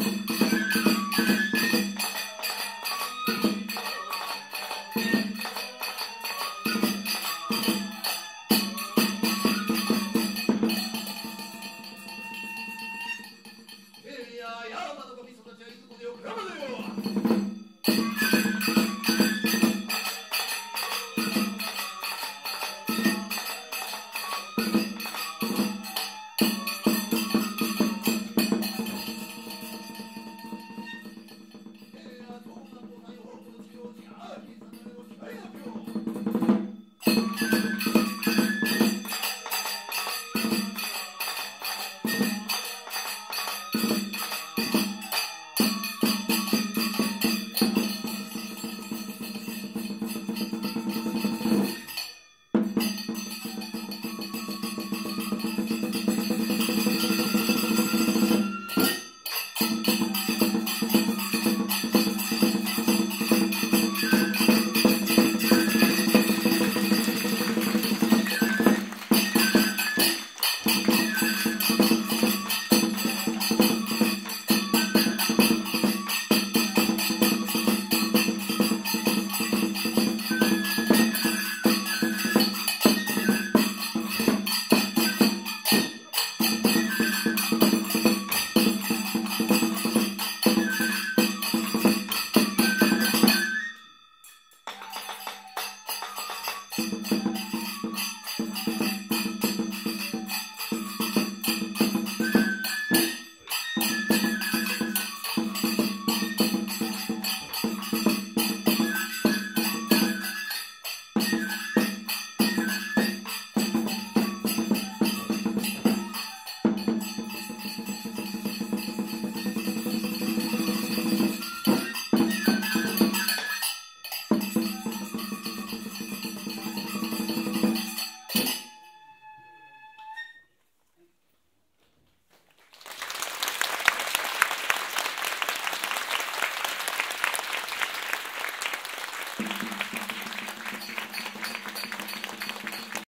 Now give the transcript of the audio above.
you